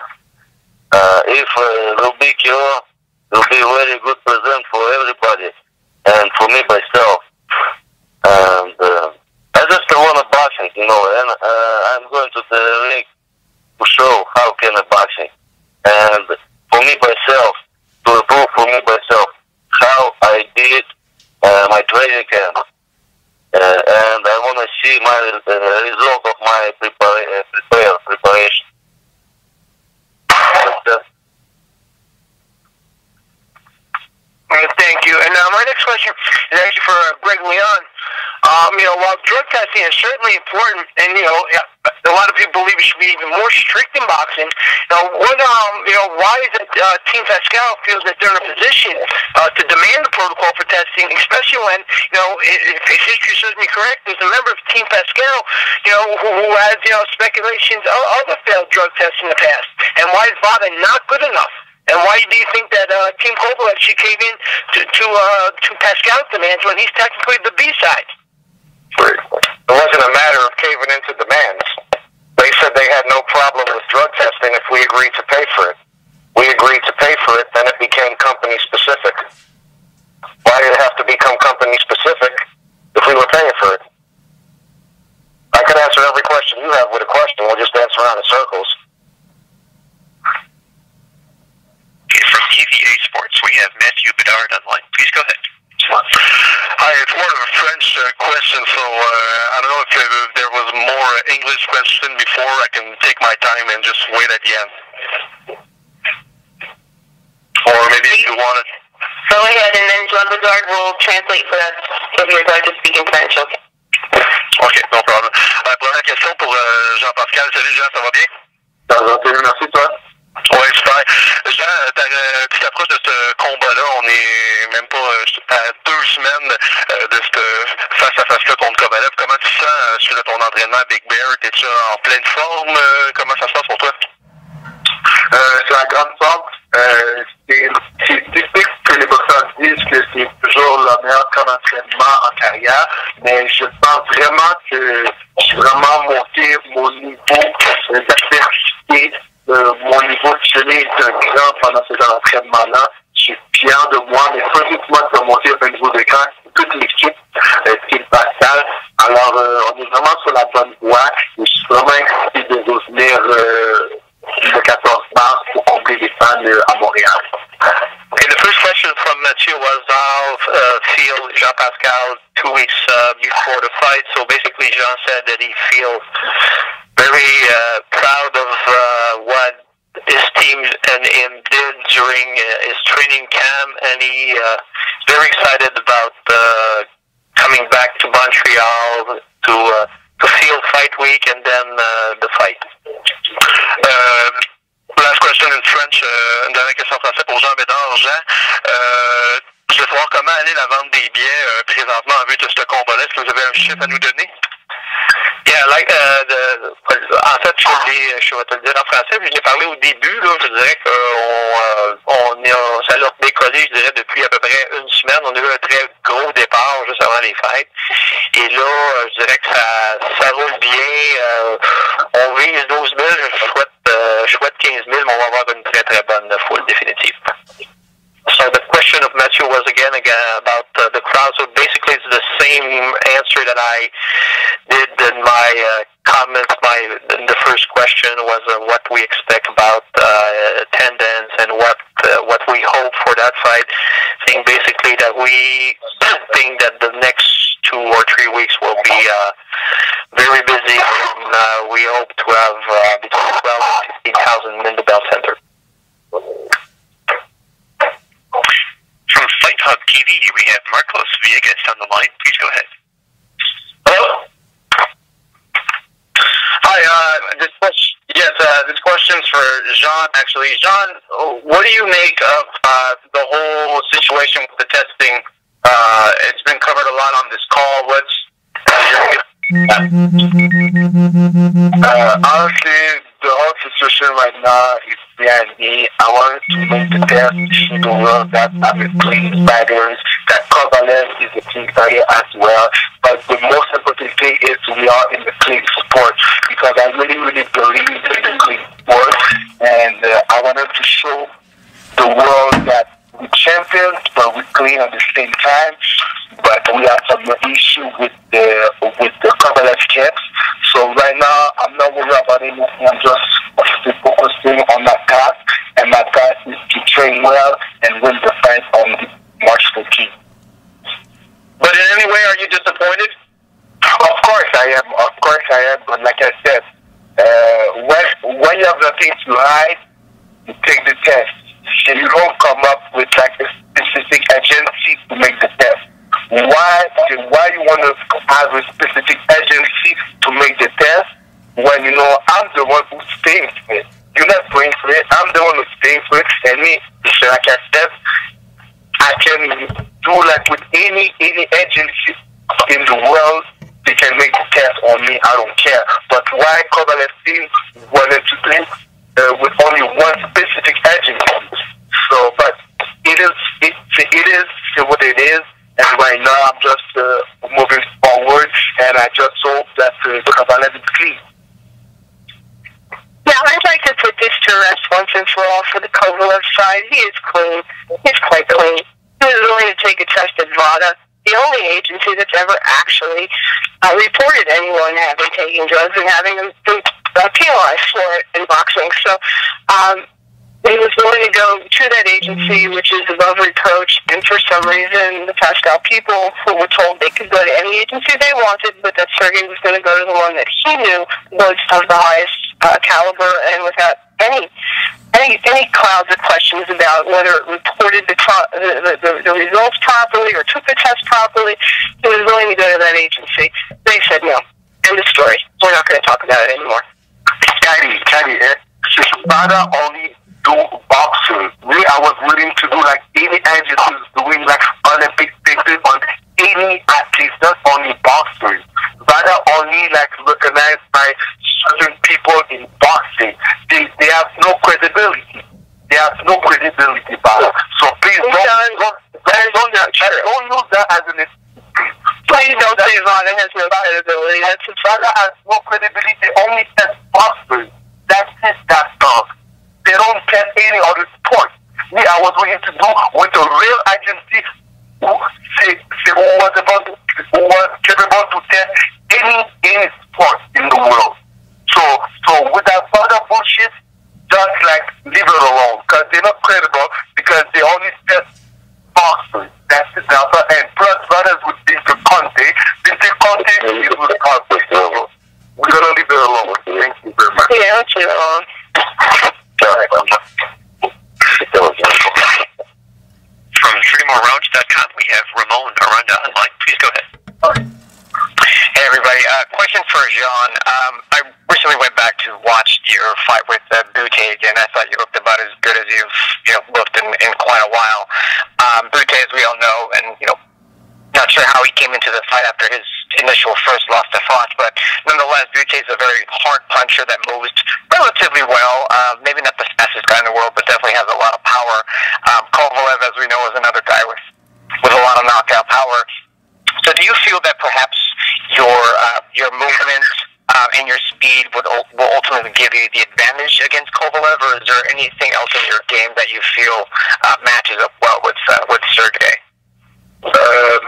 Uh, if uh, will be cure, will be very good present for everybody and for me myself. And uh, I just want to boxing, you know, and uh, I'm going to the ring to show how can a boxing. And for me myself, to prove for me myself how I did uh, my training camp. Uh, and I want to see my uh, result of my prepara- uh, prepare, preparation. That's it. Uh, thank you. And uh, my next question is actually for uh, Greg Leon. Um, you know, while drug testing is certainly important, and you know, a lot of people believe it should be even more strict in boxing. Now, what, um, you know, why is it uh, Team Pascal feels that they're in a position uh, to demand the protocol for testing, especially when, you know, if, if history serves me correct, there's a member of Team Pascal, you know, who, who has, you know, speculations of other failed drug tests in the past. And why is VADA not good enough? And why do you think that uh, Team Kovalev should cave in to to, uh, to Pascal's demands when he's technically the B side? It wasn't a matter of caving into demands. They said they had no problem with drug testing if we agreed to pay for it. we agreed to pay for it, then it became company specific. Why did it have to become company specific if we were paying for it? I could answer every question you have with a question. We'll just dance around in circles. Okay, from TVA Sports, we have Matthew Bedard online. Please go ahead. Hi, it's more of a French uh, question, so uh, I don't know if uh, there was more English question before. I can take my time and just wait at the end. Or maybe if you want it. Go ahead, and then John Bedard will translate for us if you're going to speak in French, okay? OK, no problem. Euh, première question pour euh, Jean-Pascal. Salut Jean, ça va bien? Ça va bien, merci toi. Oui, super. Jean, tu t'approches de ce combat-là. On est même pas euh, à deux semaines euh, de ce face-à-face-là contre Kovalev. Comment tu sens euh, à ton entraînement à Big Bear? T'es-tu en pleine forme? Euh, comment ça se passe pour toi? Euh, c'est la grande forme. Euh, c'est typique que les boxeurs disent que c'est toujours le meilleur camp d'entraînement en carrière, mais je pense vraiment que j'ai vraiment monté mon niveau euh, d'adversité, euh, mon niveau de est un grand pendant ces entraînements-là. Je suis fier de moi, mais pas juste moi a monté un niveau de camp, toute l'équipe, euh, Team Pascal. Alors, euh, on est vraiment sur la bonne voie je suis vraiment excité de revenir euh, le 14 mars pour combler les fans euh, à Montréal. Okay, the first question from Mathieu was how uh, feel Jean Pascal two weeks uh, before the fight. So basically, Jean said that he feels very uh, proud of uh, what his team and him did during uh, his training camp, and he uh, very excited about uh, coming back to Montreal to uh, to feel fight week and then uh, the fight. Euh, last question in French. Euh, une dernière question en français pour Jean Bédard. Jean, euh, je veux savoir comment aller la vente des billets euh, présentement en vue de ce combat-là. Est-ce que vous avez un chiffre à nous donner? Yeah, like, uh, the, en fait, je, l'ai- je vais te le dire en français, je l'ai parlé au début, là, je dirais qu'on euh, on, est- ça l'a décollé, je dirais, depuis à peu près une semaine. On a eu un très gros départ juste avant les fêtes. Et là, euh, je dirais que ça, ça roule bien. Euh, on vise 12 000, je souhaite, euh, je souhaite 15 000, mais on va avoir une très, très bonne foule définitive. So the question of Matthew was again again about uh, the crowd. So basically, it's the same answer that I did in my uh, comments. My the first question was uh, what we expect about uh, attendance and what uh, what we hope for that fight. Saying basically that we think that the next two or three weeks will be uh, very busy. And, uh, we hope to have uh, between 12 and 15,000 in the Bell Center. From Fight Hub TV, we have Marcos Villegas on the line. Please go ahead. Hello? Hi, uh, this question, yes, uh, this question's for Jean, actually. Jean, what do you make of uh, the whole situation with the testing? Uh, it's been covered a lot on this call. What's uh, your uh, honestly, the whole situation right now is behind me. I want to make the best show the world that I'm a clean fighters, that Kovalev is a clean fighter as well. But the most important thing is we are in the clean sport because I really, really believe in the clean sport. And uh, I wanted to show the world that champions, but we're clean at the same time. But we have some issue with the with the Kovalev camps. So right now, I'm not worried about anything. I'm just focusing on my task, and my task is to train well and win the fight on March 14th. But in any way, are you disappointed? Of course I am. Of course I am. But like I said, uh, when when you have nothing to hide, you take the test. You don't come up with like a specific agency to make the test. Why? Why you want to have a specific agency to make the test when you know I'm the one who's paying for it? You're not paying for it. I'm the one who's paying for it. And me, like I said, I can do like with any any agency in the world. They can make the test on me. I don't care. But why Kovalev team wanted to play uh, with only one specific agency? So, but it is it, it is what it is. And right now, I'm just uh, moving forward, and I just hope that uh, Kovalev is clean. Now, I'd like to put this to rest once and for all for the Kovalev side. He is clean. He's quite clean. He was willing to take a test at VADA, the only agency that's ever actually uh, reported anyone having taken drugs and having them been uh, penalized for it in boxing. So um, he was willing to go to that agency, which is above reproach, and for some reason, the Pascal people who were told they could go to any agency they wanted, but that Sergey was going to go to the one that he knew was of the highest uh, caliber and without any any any clouds of questions about whether it reported the, pro- the, the, the results properly or took the test properly. He was willing to go to that agency. They said no. End of story. We're not going to talk about it anymore. Caddy, eh? Since father only do boxing, me, I was willing to do like any agencies doing like Olympic things on any athletes, not only boxing. Rather only like recognized by certain people in boxing. They they have no credibility. They have no credibility, Baba. So please don't don't don't, don't, don't, don't use that as an excuse. Please don't say Vada has no credibility. That's Vada has no credibility. They only test boxers. That's it. That's all. They don't test any other sport. Me, I was willing to do with a real agency who say, say who was about to, who was capable to test any any sport in the world. So so with that further bullshit, just like leave it alone because they're not credible because they only test boxers. That's it. Now, and plus brothers with Mr. Conte, Mr. Conte is with Conte. So we're gonna leave it alone. Thank you very much. Yeah, let's leave it alone. From TreeMoreRounds.com, we have Ramon Aranda online. Please go ahead. Hey everybody, uh, question for Jean. Um, I recently went back to watch your fight with uh, Bute, and I thought you looked about as good as you've you know looked in, in quite a while. Um, Bute, as we all know, and you know, not sure how he came into the fight after his initial first loss to Froch, but nonetheless, Bute is a very hard puncher that moves relatively well. Uh, maybe not the fastest guy in the world, but definitely has a lot of power. Um, Kovalev, as we know, is another guy with with a lot of knockout power. So, do you feel that perhaps your uh, your movement uh, and your speed would will ultimately give you the advantage against Kovalev, or is there anything else in your game that you feel uh, matches up well with uh, with Sergey? Um,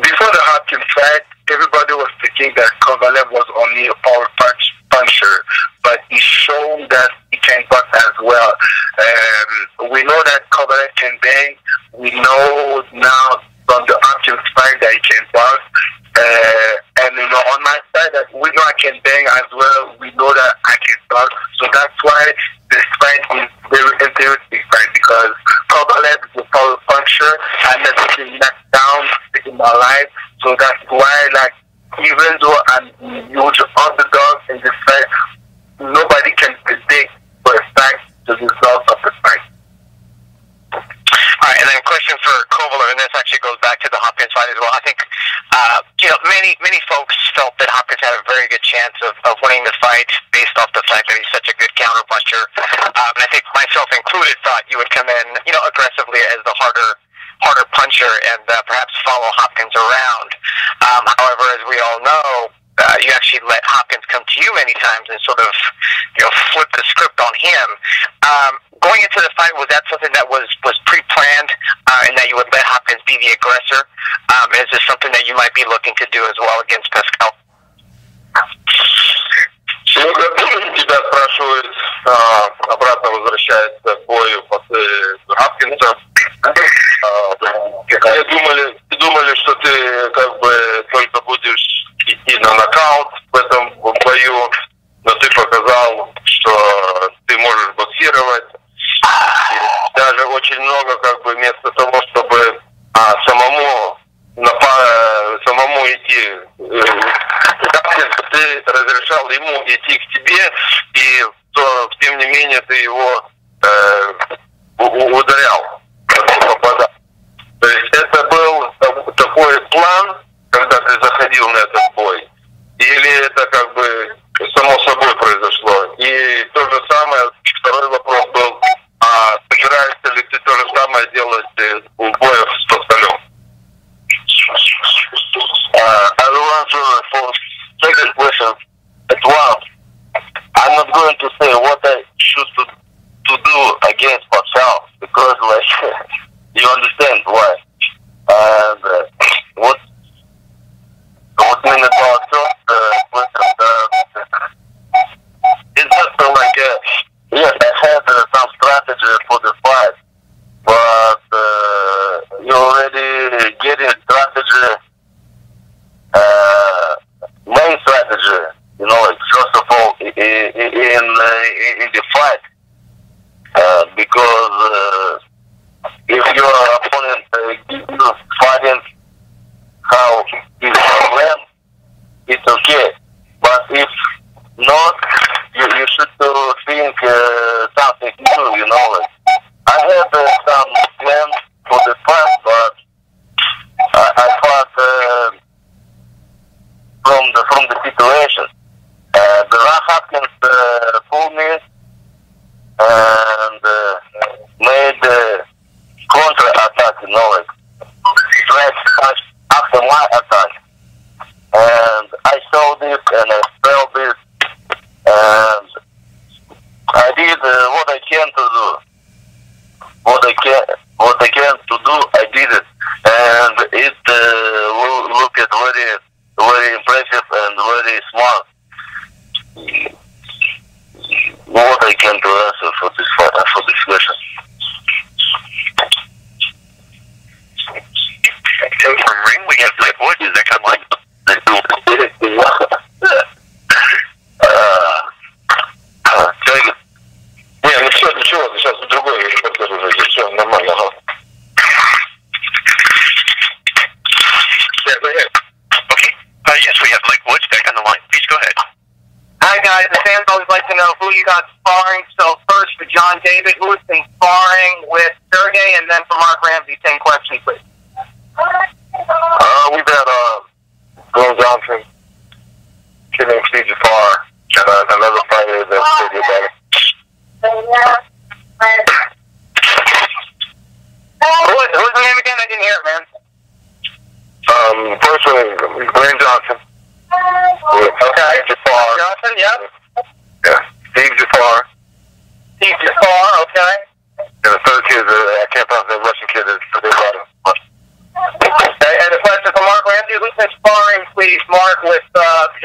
before the Hopkins fight, everybody was thinking that Kovalev was only a power punch puncher, but he's shown that he can box as well. Um, we know that Kovalev can bang. We know now from the Hopkins fight that he can box. Uh, and you know, on my side, that we know I can bang as well. We know that I can box. So that's why this fight is very interesting fight because Kovalev is a power puncher. Never been knocked down in my life. So that's why, like, even though I'm huge underdog in this fight, nobody can predict for a fact the result of the fight. And then question for Kovalev, and this actually goes back to the Hopkins fight as well. I think, uh, you know, many many folks felt that Hopkins had a very good chance of, of winning the fight based off the fact that he's such a good counterpuncher. Um, and I think myself included thought you would come in, you know, aggressively as the harder harder puncher and uh, perhaps follow Hopkins around. Um, however, as we all know, uh, you actually let Hopkins come to you many times and sort of, you know, flip the script on him. Um, going into the fight, was that something that was was pre-planned, uh, and that you would let Hopkins be the aggressor? Um, is this something that you might be looking to do as well against Pascal? Тебя спрашивают, а, обратно возвращается к бою после Хапкинса. А, думали, думали, что ты как бы только будешь идти на нокаут в этом бою, но ты показал, что ты можешь боксировать. Даже очень много как бы вместо того, чтобы а, самому напа- самому идти э, ты разрешал ему идти к тебе, и то, тем не менее ты его э, ударял. То есть это был такой план, когда ты заходил на этот бой, или это как бы само собой произошло? И то же самое, второй вопрос был, собираешься ли ты то же самое делать э, в боях с Паскалем? Uh, I will answer for second question at once. I'm not going to say what I should to, to do like you understand why. And uh, what what minute also uh, what, uh, it's just uh, like uh, yes, I had uh, some strategy for the because uh, if your opponent uh, you fighting how he's plan, it's okay. But if not, you, you should uh, think uh, something new, you know. I had uh, some plans for the past, but I, I thought uh, from the from the situation, uh, the Ron Hopkins uh, pulled me and uh, made uh, counter attack, you know, like straight touch after my attack. And I saw this and I felt this and I did uh, what I can to do. What I can, what I can to do, I did it, and it uh, will look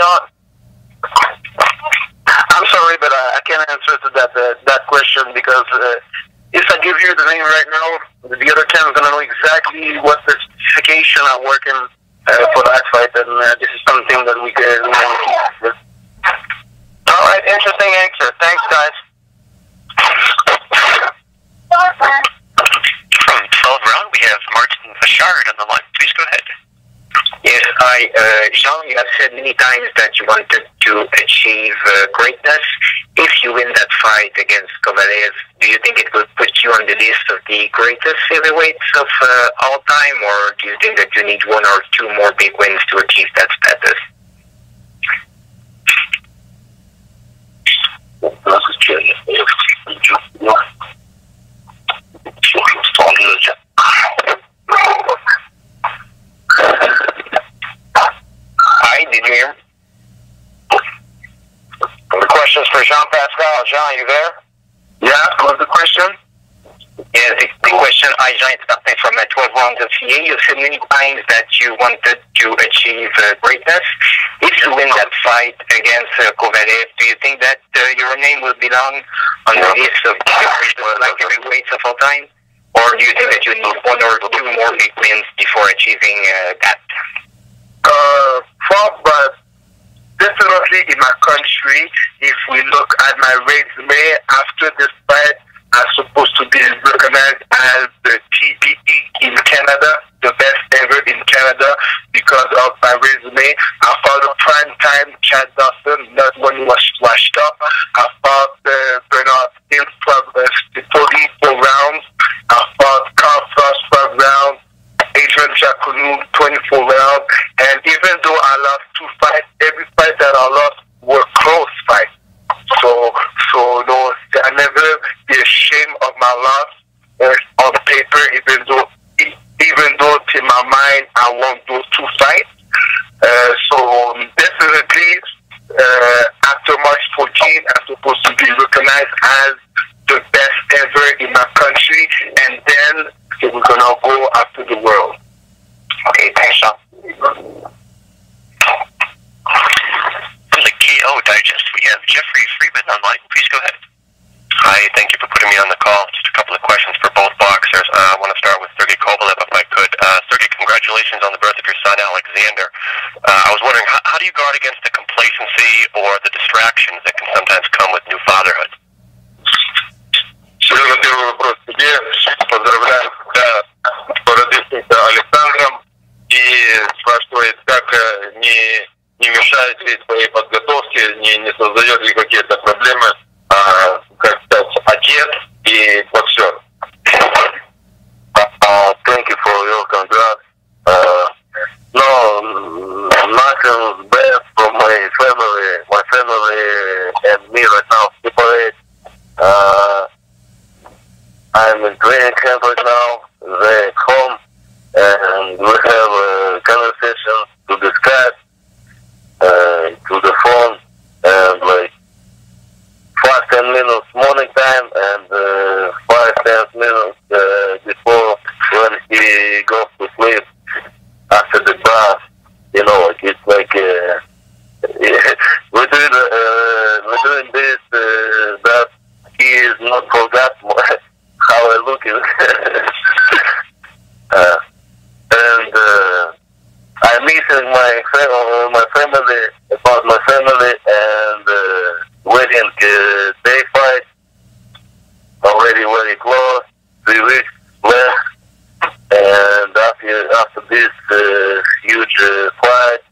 uh, I'm sorry, but I, I can't answer to that uh, that question because uh, if I give you the name right now, the other ten is gonna know exactly what the specification I'm working uh, for that fight, and uh, this is something that we can. We can keep. All right, interesting answer. Thanks, guys. From 12 round, we have Martin Bashard on the line. Please go ahead. Yes, hi, uh, Jean. You have said many times that you wanted to achieve uh, greatness. If you win that fight against Kovalev, do you think it will put you on the list of the greatest heavyweights of uh, all time, or do you think that you need one or two more big wins to achieve that status? Hi, did you hear? The question's for Jean Pascal. Jean, are you there? Yeah, what's the question? Yeah, the, the question I joined starting from uh, 12 rounds of CA. You said many times that you wanted to achieve uh, greatness. If you win that fight against uh, Kovalev, do you think that uh, your name will belong on the list of light heavyweights of all time? Or do you think that you need one or two more big wins before achieving uh, that? Uh, but definitely in my country, if we look at my resume after this fight, I'm supposed to be recognized as the TPE in Canada, the best ever in Canada, because of my resume. I fought a prime time Chad Dawson, not when he was washed up. I fought uh, Bernard Steel for uh, 44 rounds. I fought Carl Froch 12 rounds. Adrian Diaconu 24 rounds. And even though I lost two fights, every fight that I lost were close fights. So, so no, I never be ashamed of my loss uh, on paper, even though, even though in my mind I won those two fights. Uh, so definitely, uh, after March 14, I'm supposed to be recognized as in training camp right now. They're home, and we have a conversation to discuss uh, to the phone, and like five ten minutes morning time, and uh, five ten minutes uh, before when he goes to sleep after the bath. You know, like it's like uh, we're doing uh, we're doing this uh, that he is not forgot how I look. uh, and uh, I'm missing my fam- my family about my family and uh, wedding uh, day fight already very close, three weeks left, and after after this uh, huge uh, fight,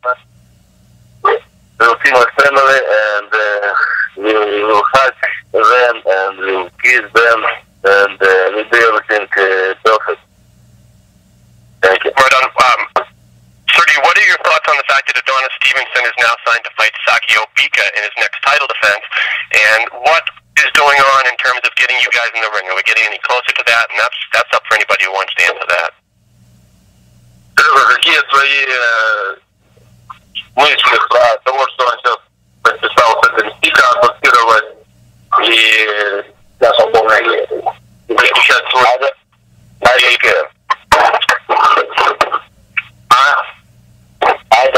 we'll see my family and uh, we'll, we'll hug them and we'll kiss them and uh, we'll do everything uh, perfect. Thank you. Right on. Um, Sergey, what are your thoughts on the fact that Adonis Stevenson is now signed to fight Sakio Bika in his next title defense, and what is going on in terms of getting you guys in the ring? Are we getting any closer to that? And that's that's up for anybody who wants to answer that. Какие твои мысли сейчас подписал с этой Стика.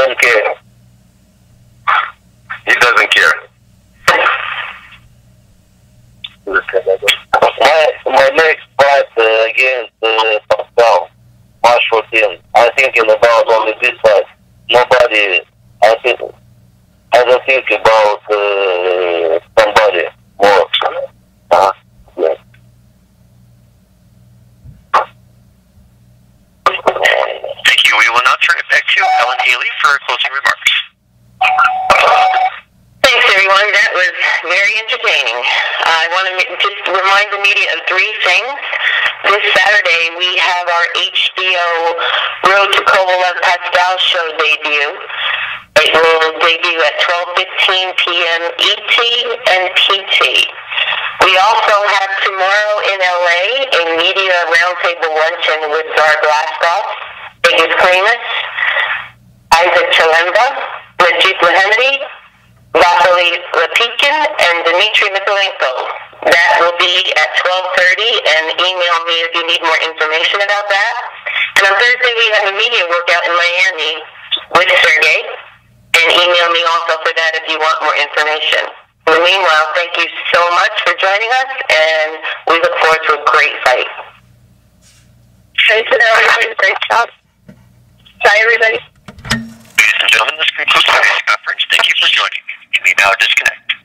Don't care. He doesn't care. My, my next fight uh, against uh, Pascal, March 14. I'm thinking about only this fight. Nobody, I think, I don't think about uh, somebody more. Uh, yeah. Thank We will now turn it back to Ellen Haley for closing remarks. Thanks, everyone. That was very entertaining. I want to just remind the media of three things. This Saturday, we have our HBO Road to Kovalev Pascal show debut. It will debut at 12.15 p.m. ET and PT. We also have tomorrow in LA a media roundtable luncheon with Czar Glazkov, Vegas Clemus, Isaac Chilemba, Rajiv Lahemedy, Vasily Lepikhin, and Dmitry Mikhaylenko. That will be at 12.30, and email me if you need more information about that. And on Thursday, we have a media workout in Miami with Sergey, and email me also for that if you want more information. In the meanwhile, thank you so much for joining us, and we look forward to a great fight. Thanks everybody. Great job. Bye, everybody. Ladies and gentlemen, this concludes today's conference. Thank you for joining. You may now disconnect.